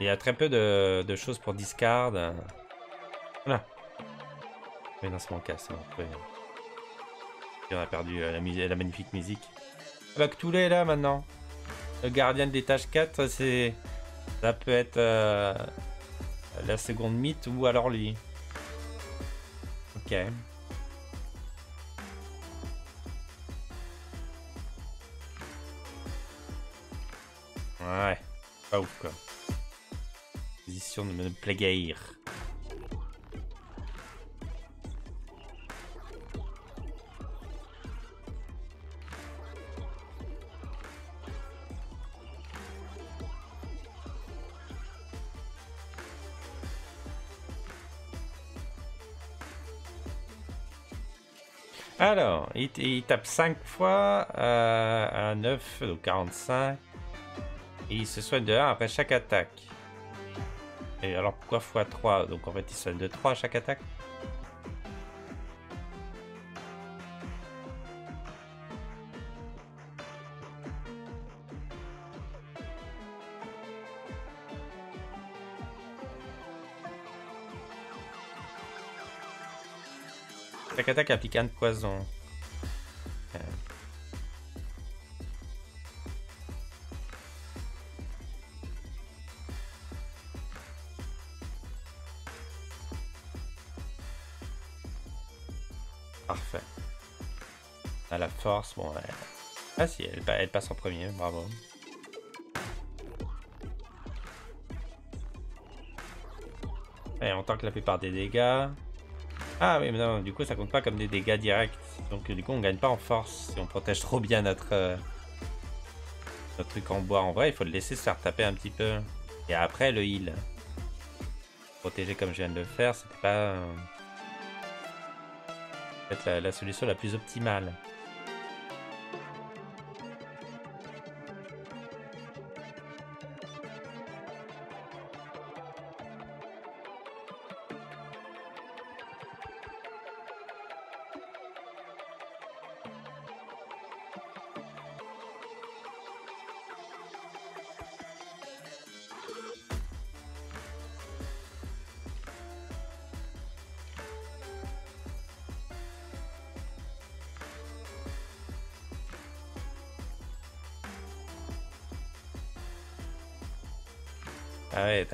[SPEAKER 1] Il y a très peu de, choses pour discard. Voilà. Mais non, c'est mon casse. on a perdu euh, la, magnifique musique. Avec tous les là maintenant. Le gardien de l'étage 4, c'est. Ça peut être euh, la seconde mythe ou alors lui. Ok. Ouais, pas ouf quoi. Position de me plagueir. Alors, il, il, tape 5 fois euh, à 9, donc 45. Et il se soigne de 1 après chaque attaque. Et alors pourquoi x3 Donc en fait il se soigne de 3 à chaque attaque? Chaque attaque applique un de poison. Bon, elle... Ah si, elle, elle passe en premier, bravo. Et on tank la plupart des dégâts. Ah oui, mais non, du coup ça compte pas comme des dégâts directs. Donc du coup on gagne pas en force si on protège trop bien notre, euh, notre truc en bois. En vrai, il faut le laisser se faire taper un petit peu. Et après le heal. Protéger comme je viens de le faire, c'était pas... Euh, la solution la plus optimale.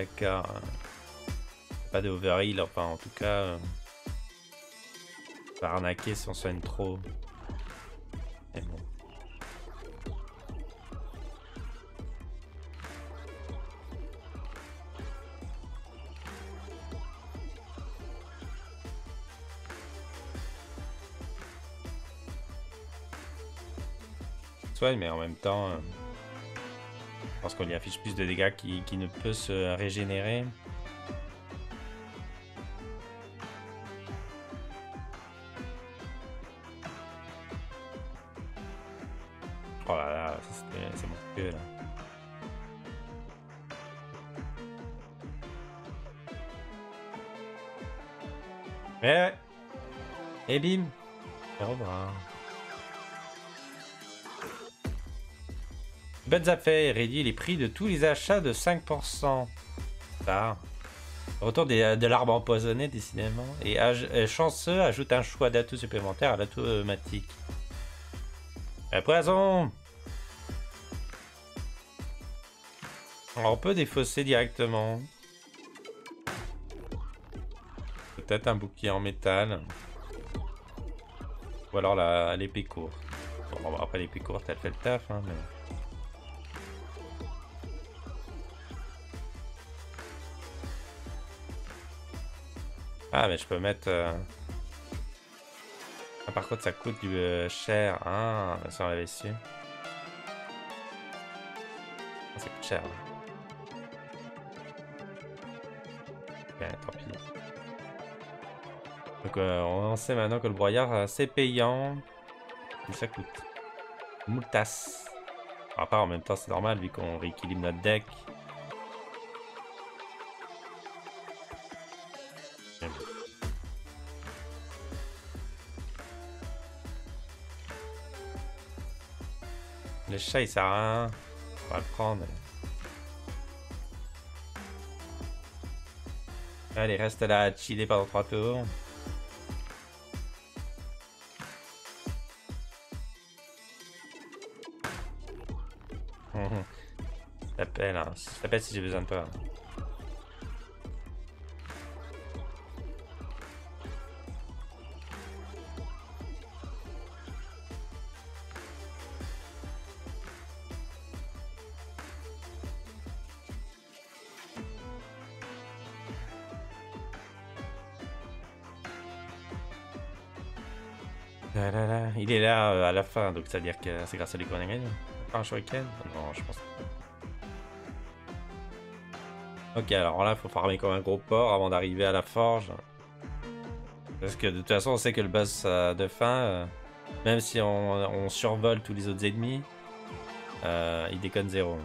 [SPEAKER 1] D'accord. Pas de overheal, enfin en tout cas... Euh... Pas arnaquer si on soigne trop. Mais bon. Soigne, mais en même temps... Pense qu'on lui affiche plus de dégâts qui, qui ne peut se régénérer. Oh là là, c'est monstrueux là. Ouais. Et bim. Bonnes affaires, réduit les prix de tous les achats de 5%. Ça. Retour des, de l'arbre empoisonné, décidément. Et chanceux ajoute un choix d'atout supplémentaire à l'automatique. La poison Alors, on peut défausser directement. Peut-être un bouclier en métal. Ou alors l'épée courte. Bon, après l'épée courte, elle fait le taf, hein, mais... Ah, mais je peux mettre... Euh, ah, par contre, ça coûte du euh, cher. Ah, ça on l'avait su. Ah, ça coûte cher. Ok, tant pis. Donc, euh, on sait maintenant que le broyard, c'est payant. Mais ça coûte. Moutas. À part en même temps, c'est normal vu qu'on rééquilibre notre deck. Le chat il sert à rien. On va le prendre. Allez, reste là à chiller pendant 3 tours. T'appelles, hein. Si j'ai besoin de toi. À la fin, donc ça veut dire que c'est grâce à lui qu'on a gagné. Un shuriken Non, je pense pas. Ok, alors là, faut farmer comme un gros porc avant d'arriver à la forge. Parce que de toute façon, on sait que le boss euh, de fin, euh, même si on, survole tous les autres ennemis, euh, il déconne zéro.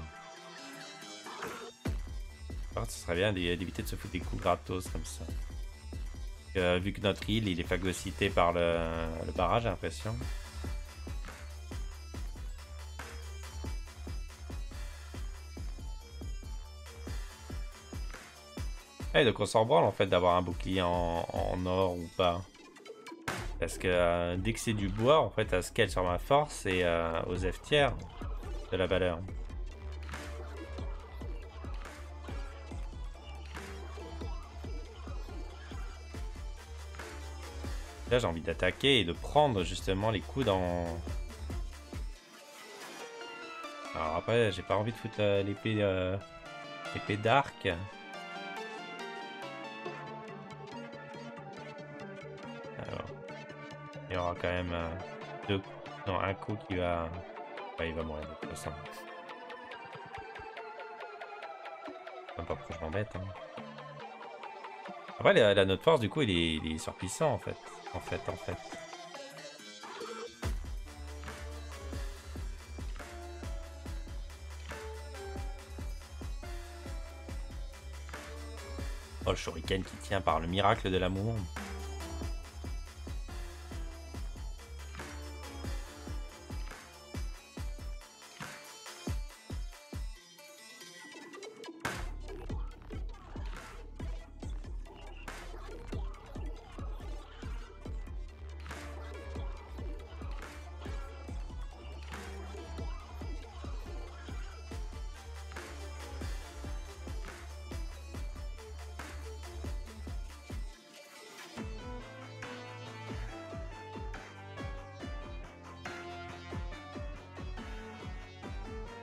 [SPEAKER 1] Ce serait bien d'é- d'éviter de se foutre des coups gratos comme ça. Euh, vu que notre île, il est phagocyté par le, le barrage, j'ai l'impression. Ouais, donc on s'en branle en fait d'avoir un bouclier en, or ou pas? Parce que euh, dès que c'est du bois, en fait, ça scale sur ma force et euh, aux F tiers de la valeur. Là, j'ai envie d'attaquer et de prendre justement les coups dans. Alors après, j'ai pas envie de foutre euh, l'épée d'arc. Quand même euh, non, un coup qui va, il va mourir de toute façon. Pas pourquoi je m'embête. Hein. Après, la, la note force, du coup, il est, il est surpuissant en fait, en fait, en fait. Oh, le shuriken qui tient par le miracle de l'amour.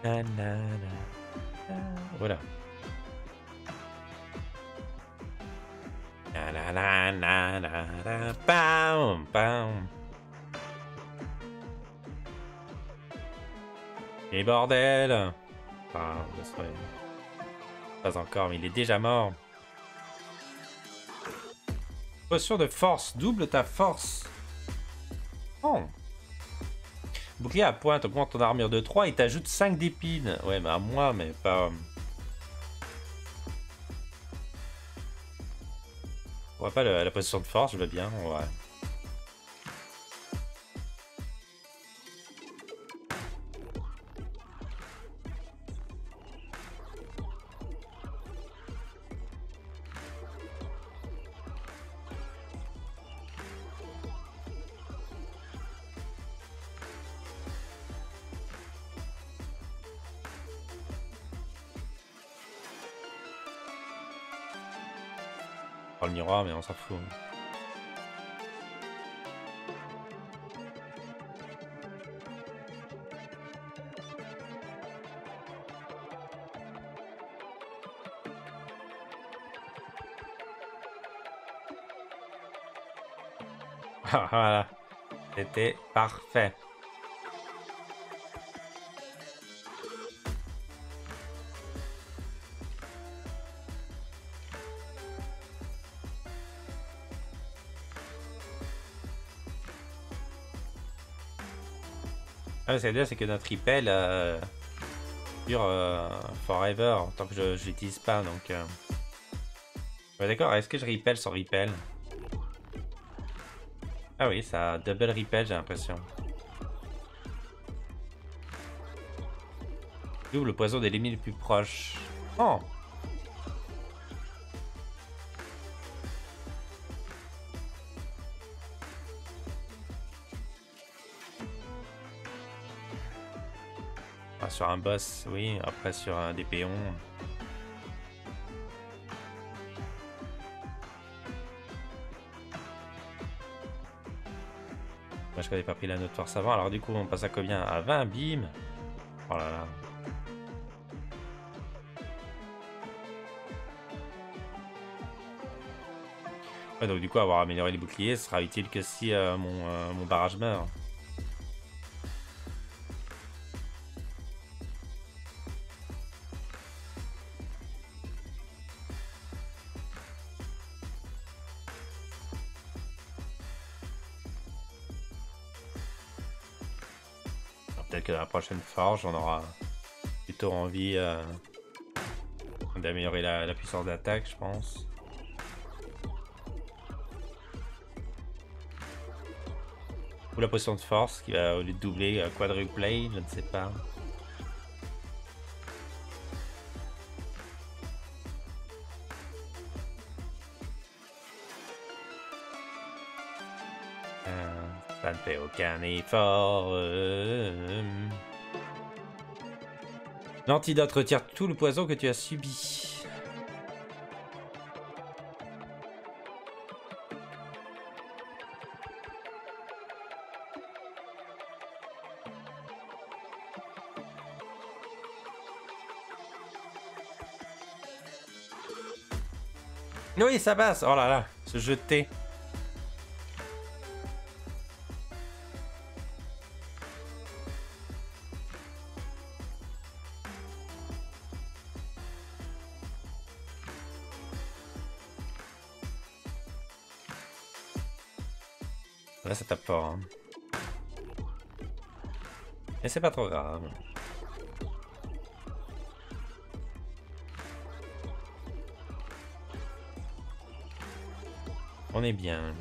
[SPEAKER 1] Na, na, na. Voilà. Bam, bam. Et bordel Pas encore, mais il est déjà mort. Potion de force, double ta force. À pointe augmente ton armure de 3 et t'ajoute 5 d'épines. Ouais, mais à moi, mais pas. On voit pas le- la position de force, je veux bien. Ouais. Mais on s'en fout. Voilà. C'était parfait. C'est c'est que notre repel euh, dure euh, forever tant que je, l'utilise pas. Donc, euh... d'accord. Est-ce que je repel sans repel Ah oui, ça double repel, j'ai l'impression. Double le poison des limites les plus proches. Oh sur un boss, oui. Après, sur un des péons. Moi, je n'avais pas pris la note force avant. Alors, du coup, on passe à combien? À 20, bim Oh là là. Ouais, donc, du coup, avoir amélioré les boucliers sera utile que si euh, mon, euh, mon barrage meurt. Prochaine forge, on aura plutôt envie euh, d'améliorer la, puissance d'attaque, je pense. Ou la potion de force qui va au lieu de doubler euh, quadruplay, je ne sais pas. Ça ne fait aucun effort. L'antidote retire tout le poison que tu as subi. Oui, ça passe. Oh là là, se jeter. Là, ça tape fort. Hein. Mais c'est pas trop grave. On est bien.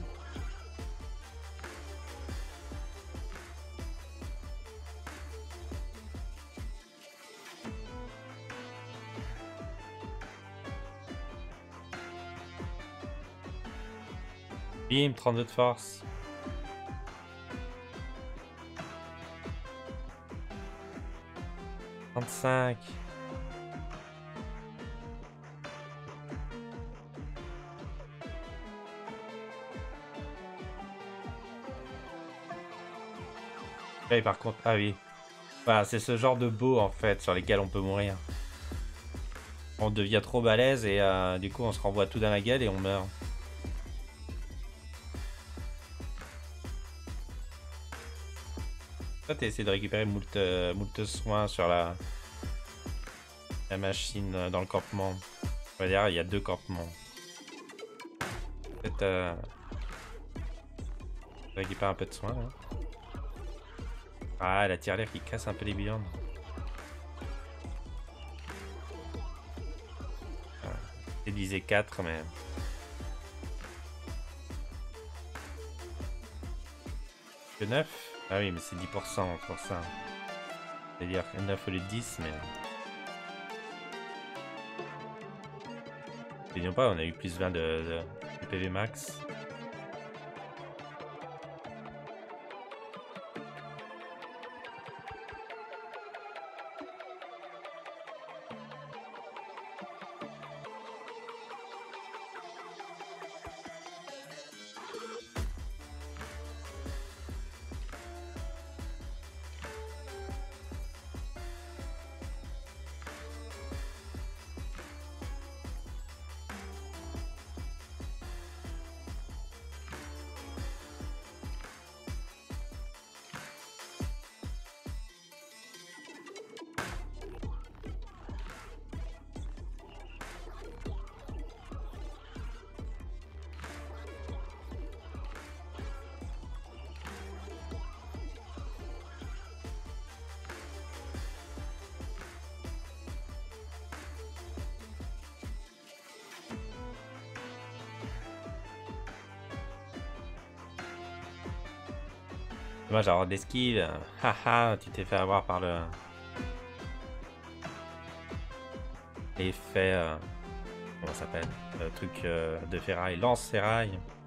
[SPEAKER 1] Bim, 32 de force. 35. Et par contre, ah oui. C'est ce genre de beau en fait sur lesquels on peut mourir. On devient trop balèze et euh, du coup on se renvoie tout dans la gueule et on meurt. Toi, t'as essayé de récupérer moult, euh, moult soins sur la, la machine euh, dans le campement. On va dire, il y a deux campements. Peut-être euh, récupérer un peu de soins. Ah, la tirelire qui casse un peu les bilans. Ah, c'est visé 4, mais... Que 9 ah oui, mais c'est 10% pour ça. C'est-à-dire 9 au lieu de 10, mais... N'oublions pas, on a eu plus 20 de, de PV max. Moi, genre d'esquive. Haha, tu t'es fait avoir par le. L'effet. Euh... Comment ça s'appelle? Le truc euh, de ferraille. Lance-ferraille. Ah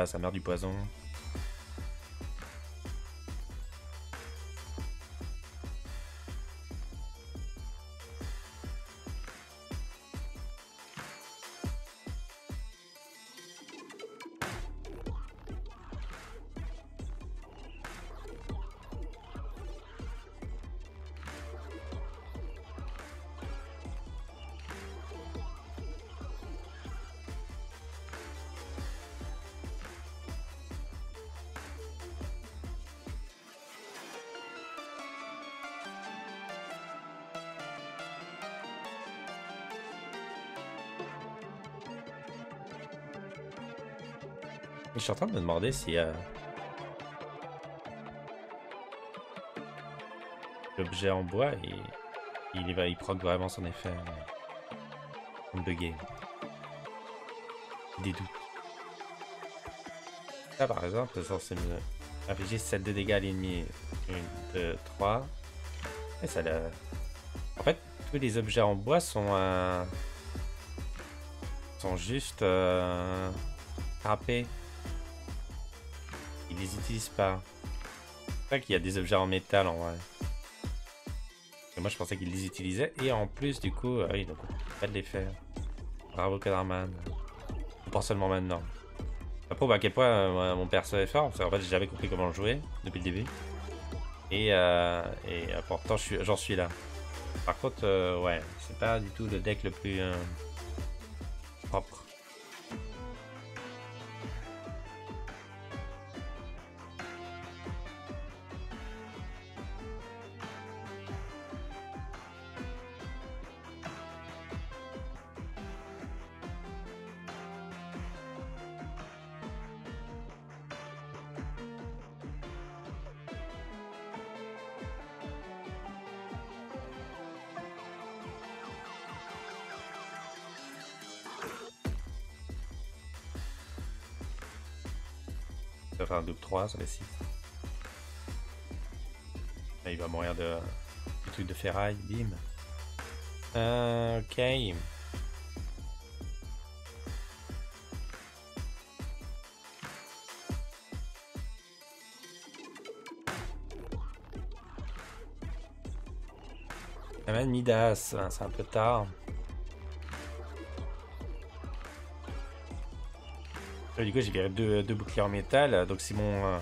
[SPEAKER 1] Ça ça meurt du poison. Je suis en train de me demander si euh, l'objet en bois il, va il prend vraiment son effet euh, bugué. Des doutes. Ça par exemple, c'est censé me infliger 7 de dégâts à l'ennemi. 1, 2, 3. Et ça le... En fait, tous les objets en bois sont euh, juste euh, frappés. Pas. C'est vrai qu'il y a des objets en métal en vrai. moi je pensais qu'ils les utilisaient. Et en plus du coup, euh, oui, donc pas de les faire. Bravo Kadarman. Pas seulement maintenant. Ça prouve à quel point euh, mon perso est fort. Parce qu'en fait j'ai jamais compris comment jouer depuis le début. Et, euh, et pourtant j'en suis là. Par contre, ouais, c'est pas du tout le deck le plus 3, ça fait 6. Là, il va mourir de... du truc de ferraille, bim. Euh, ok. Midas, hein, c'est un peu tard. Du coup, j'ai viré deux, boucliers en métal. Donc, si mon, euh,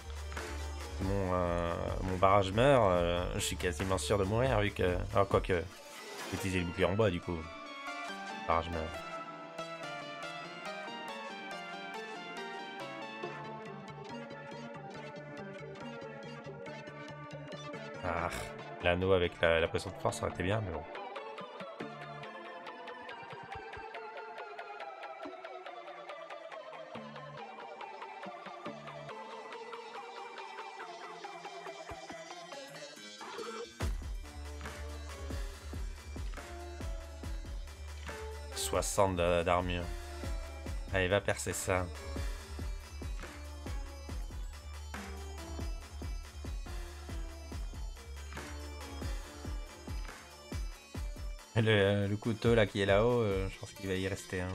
[SPEAKER 1] mon, euh, mon barrage meurt, euh, je suis quasiment sûr de mourir. Vu que. Alors, quoi que. Utiliser les boucliers en bois, du coup. barrage meurt. Ah, l'anneau avec la, la pression de force, aurait été bien, mais bon. 60 d'armure. Allez, va percer ça. Le, couteau là qui est là-haut, euh, je pense qu'il va y rester un.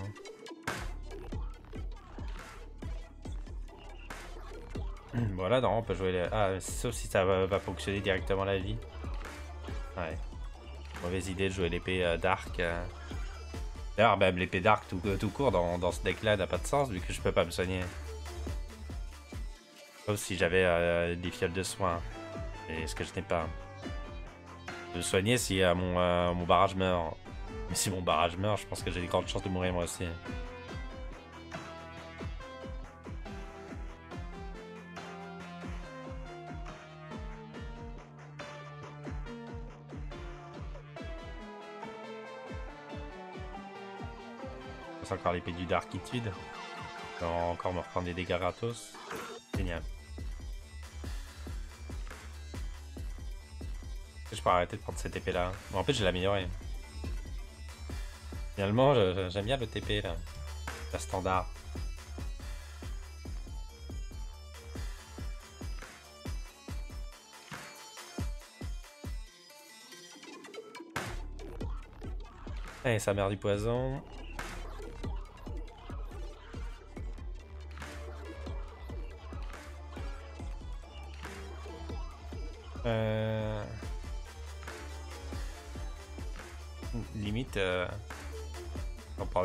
[SPEAKER 1] Voilà, non, on peut jouer les... Ah, sauf si ça va, fonctionner directement la vie. Ouais. Mauvaise idée de jouer l'épée euh, d'arc. Euh. D'ailleurs, même l'épée d'arc tout, tout, court dans, dans ce deck-là n'a pas de sens vu que je peux pas me soigner. Sauf si j'avais euh, des fioles de soins. Et ce que je n'ai pas. Je me soigner si euh, mon, euh, mon barrage meurt. Mais si mon barrage meurt, je pense que j'ai des grandes chances de mourir moi aussi. Encore l'épée du Darkitude. On va encore me reprendre des dégâts gratos. Génial. Je peux arrêter de prendre cette épée là. Bon, en fait, je l'ai améliorée. Finalement, j'aime bien le TP là. La standard. Allez, ça mère du poison.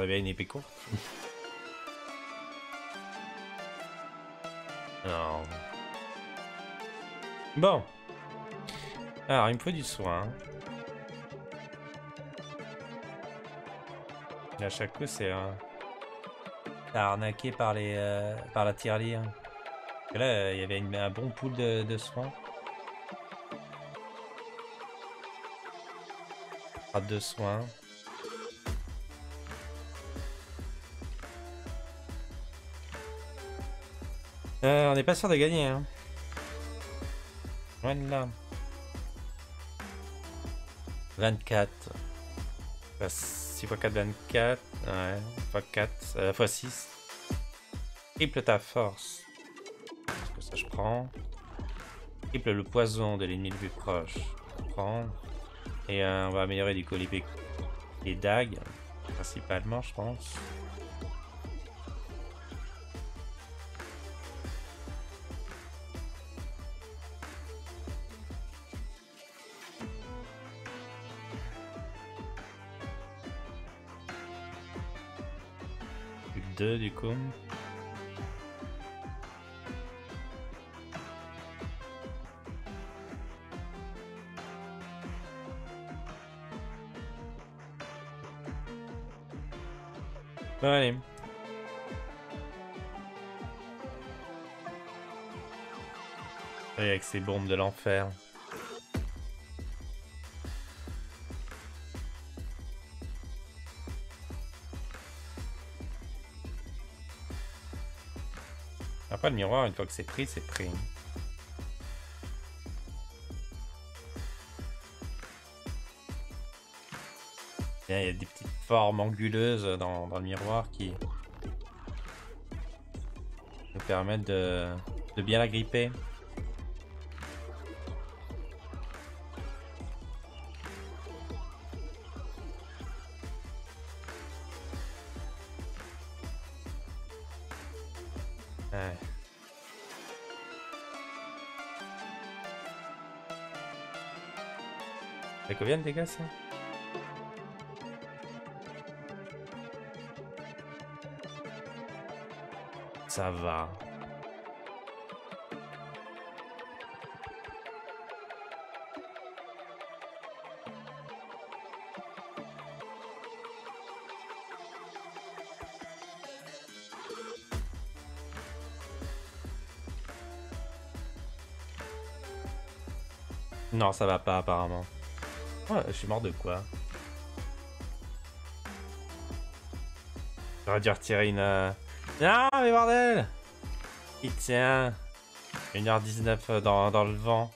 [SPEAKER 1] Bien une épée courte. non. Bon. Alors, il me faut du soin. Et à chaque coup, c'est euh... arnaqué par les euh, par la tirelire. Là, il y avait un bon pool de, de soins. de soins. Euh, on n'est pas sûr de gagner. Hein. Voilà. 24. 6 x 4, 24. Ouais. x 4, euh, x 6. Triple ta force. Parce que ça je prends? Triple le poison de l'ennemi le plus proche. Je prends. Et euh, on va améliorer du coup les dagues. Principalement je pense. 2 du coup. Bon, allez. avec ces bombes de l'enfer. Le miroir, une fois que c'est pris, c'est pris. Il y a des petites formes anguleuses dans, le miroir qui nous permettent de, de bien la gripper. Combien de dégâts ça Ça va. Non, ça va pas apparemment. Ouais, je suis mort de quoi J'aurais dû retirer une... Euh, non, mais bordel Il tient 1h19 dans, dans le vent.